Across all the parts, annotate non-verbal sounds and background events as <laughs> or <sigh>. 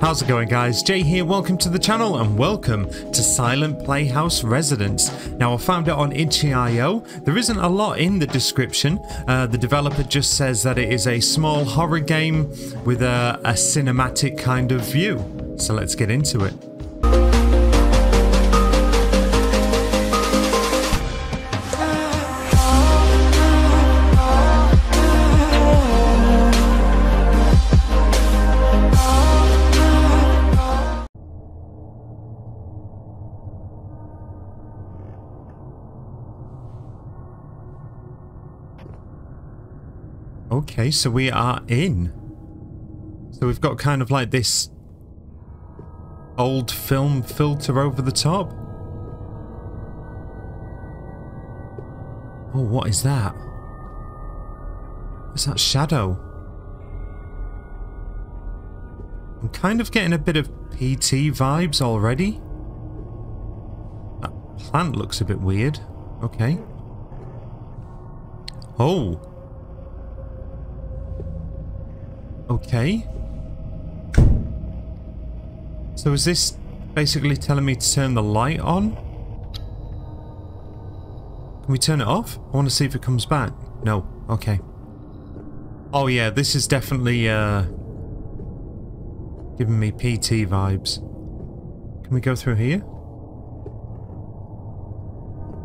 How's it going guys? Jay here, welcome to the channel and welcome to Silent Playhouse Residence. Now I found it on itch.io. There isn't a lot in the description. Uh, the developer just says that it is a small horror game with a, a cinematic kind of view. So let's get into it. Okay, so we are in. So we've got kind of like this old film filter over the top. Oh, what is that? What's that shadow? I'm kind of getting a bit of PT vibes already. That plant looks a bit weird. Okay. Oh. Okay. So is this basically telling me to turn the light on? Can we turn it off? I want to see if it comes back. No. Okay. Oh yeah, this is definitely uh, giving me PT vibes. Can we go through here?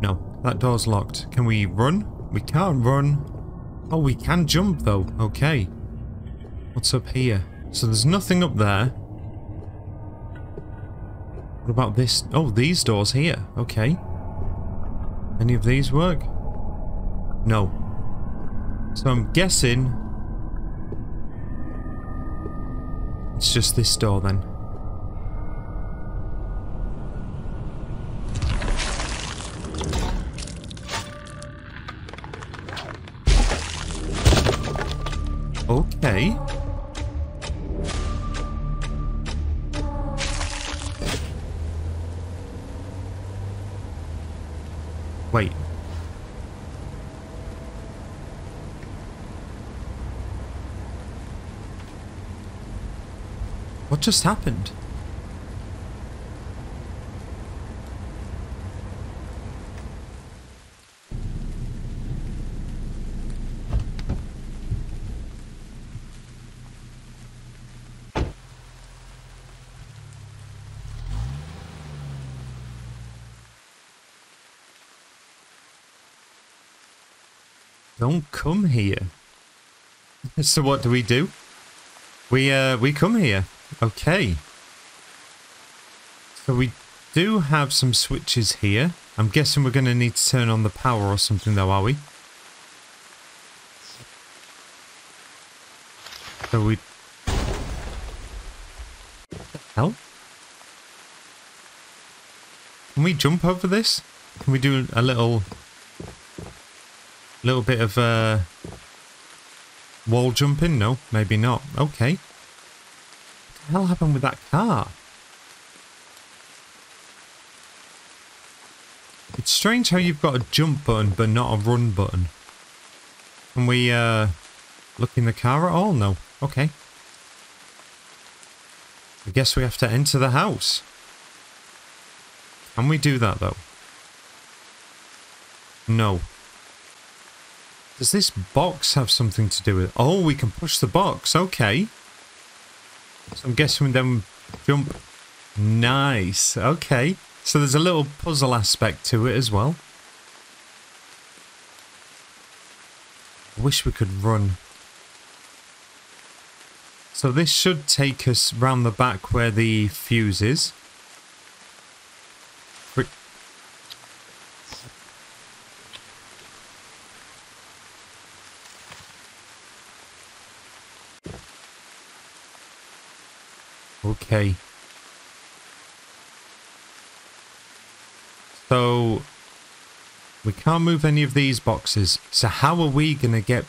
No, that door's locked. Can we run? We can't run. Oh, we can jump though. Okay. What's up here? So there's nothing up there. What about this? Oh, these doors here. Okay. Any of these work? No. So I'm guessing... It's just this door then. Wait. What just happened? Don't come here. <laughs> So what do we do? We uh we come here. Okay. So we do have some switches here. I'm guessing we're going to need to turn on the power or something though, are we? So we... Hell? Can we jump over this? Can we do a little little bit of uh, wall jumping? No, maybe not. Okay. What the hell happened with that car? It's strange how you've got a jump button but not a run button. Can we uh, look in the car at all? No. Okay. I guess we have to enter the house. Can we do that though? No. Does this box have something to do with it? Oh, we can push the box. Okay. So I'm guessing we then jump. Nice. Okay. So there's a little puzzle aspect to it as well. I wish we could run. So this should take us round the back where the fuse is. Okay. So, we can't move any of these boxes. So how are we going to get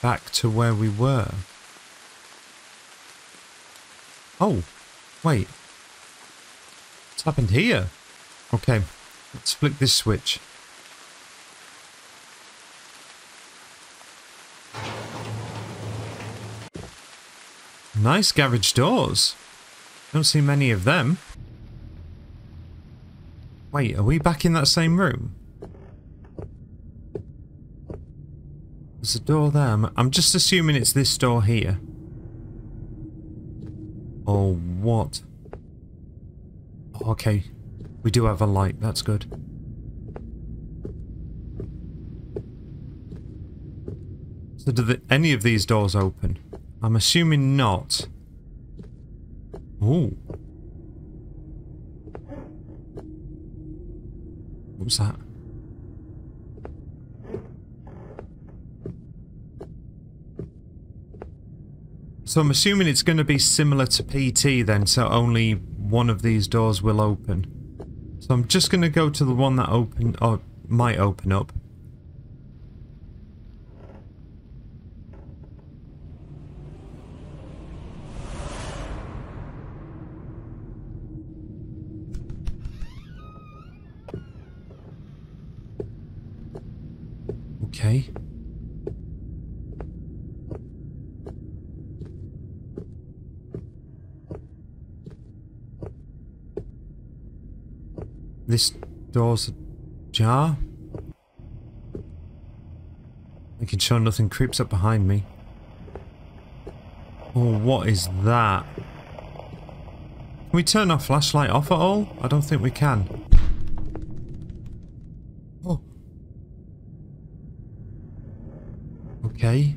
back to where we were? Oh, wait. What's happened here? Okay, let's flick this switch. Nice garage doors. Don't see many of them. Wait, are we back in that same room? There's a door there. I'm, just assuming it's this door here. Oh, what? Okay. We do have a light. That's good. So do the, any of these doors open? I'm assuming not. Ooh. What was that? So I'm assuming it's going to be similar to PT then, so only one of these doors will open. So I'm just going to go to the one that open or might open up. Okay. This door's ajar. Making sure nothing creeps up behind me. Oh, what is that? Can we turn our flashlight off at all? I don't think we can. Oh. Okay.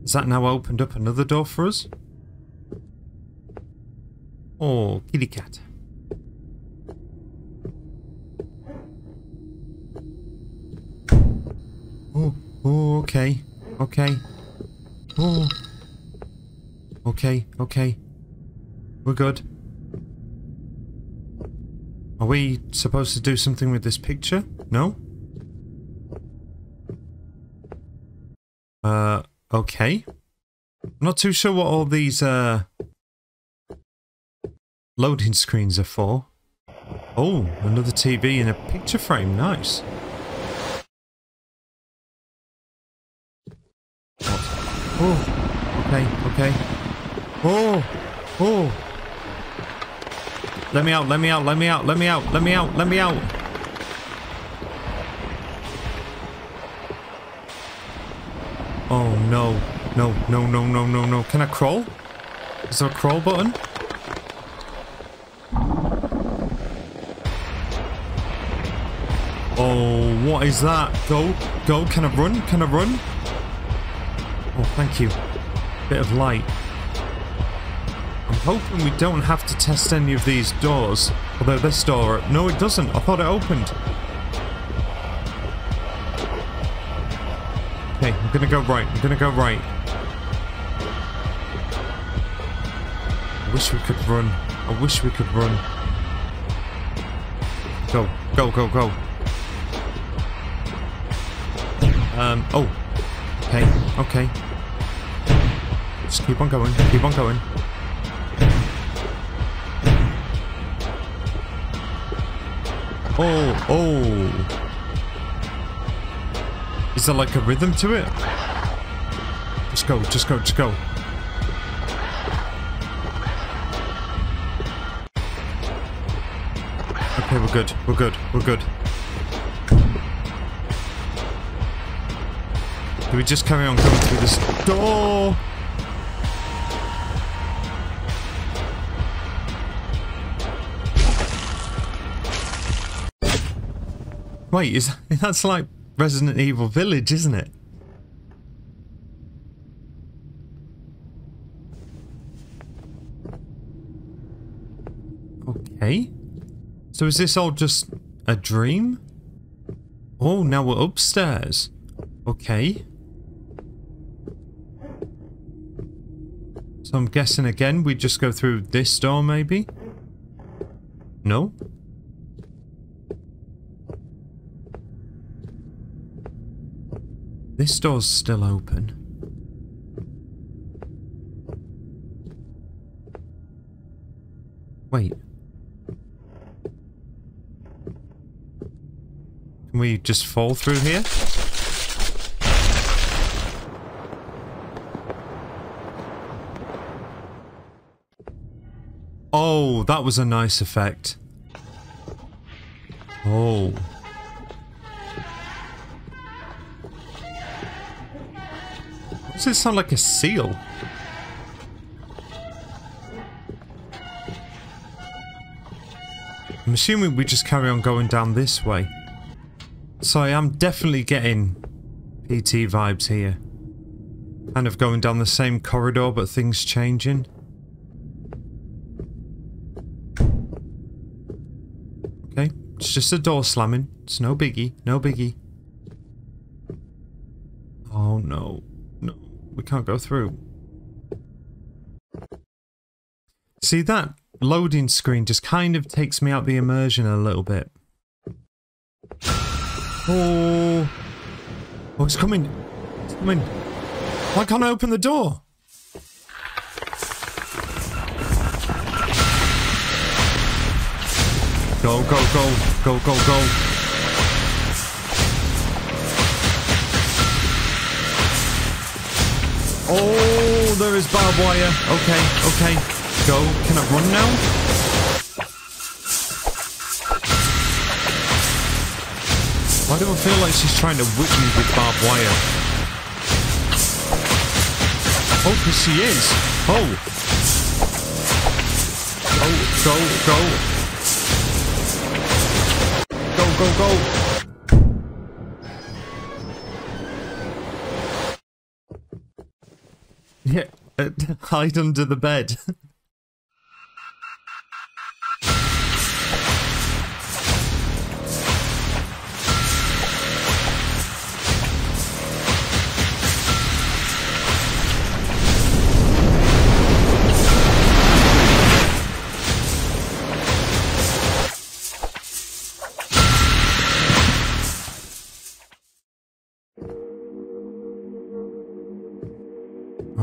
Has that now opened up another door for us? Oh, kitty cat. Oh, oh, okay. Okay. Oh. Okay, okay. We're good. Are we supposed to do something with this picture? No? Uh, okay. I'm not too sure what all these, uh, loading screens are for. Oh, another TV in a picture frame. Nice. What? Oh, okay, okay. Oh, oh. Let me out, let me out, let me out, let me out, let me out, let me out. Oh no, no, no, no, no, no, no. Can I crawl? Is there a crawl button? What is that? Go, go. Can I run? Can I run? Oh, thank you. Bit of light. I'm hoping we don't have to test any of these doors. Although this door... No, it doesn't. I thought it opened. Okay, I'm gonna go right. I'm gonna go right. I wish we could run. I wish we could run. Go, go, go, go. Um, oh. Okay, okay. Just keep on going, keep on going. Oh, oh. Is there like a rhythm to it? Just go, just go, just go. Okay, we're good, we're good, we're good. Do we just carry on going through this door? Wait, is <laughs> that's like Resident Evil Village, isn't it? Okay. So is this all just a dream? Oh, now we're upstairs. Okay. So I'm guessing again we just go through this door maybe? No? This door's still open. Wait. Can we just fall through here? Oh, that was a nice effect. Oh. Does it sound like a seal? I'm assuming we just carry on going down this way. So I am definitely getting PT vibes here. Kind of going down the same corridor, but things changing. Okay, it's just a door slamming. It's no biggie, no biggie. Oh no, no, we can't go through. See that loading screen just kind of takes me out the immersion a little bit. Oh, oh, it's coming, it's coming. Why can't I open the door? Go, go, go, go, go, go. Oh, there is barbed wire. Okay, okay. Go. Can I run now? Why do I feel like she's trying to whip me with barbed wire? Oh, because she is. Oh. Go, go, go. Go, go, go. Yeah, <laughs> hide under the bed. <laughs>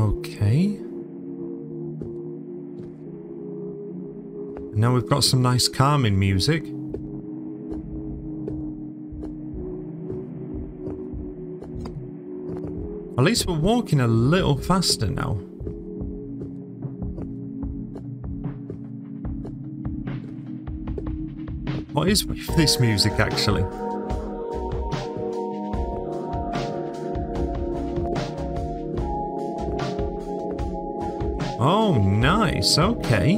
Okay. Now we've got some nice calming music. At least we're walking a little faster now. What is with this music actually? Oh, nice. Okay.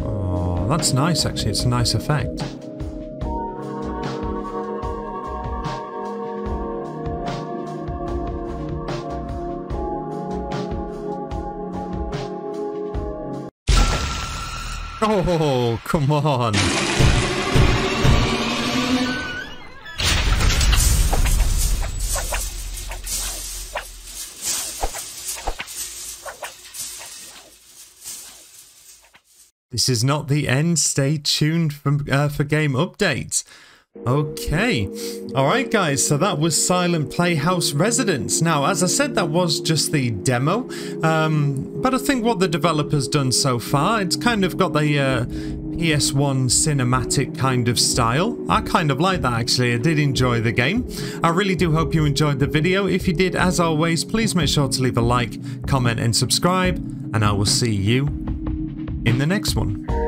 Oh, that's nice actually. It's a nice effect. Oh, come on. This is not the end. Stay tuned for, uh, for game updates. Okay. Alright guys, so that was Silent Playhouse Residence. Now, as I said, that was just the demo. Um, but I think what the developer's done so far, it's kind of got the uh, PS1 cinematic kind of style. I kind of like that actually. I did enjoy the game. I really do hope you enjoyed the video. If you did, as always, please make sure to leave a like, comment and subscribe. And I will see you in the next one.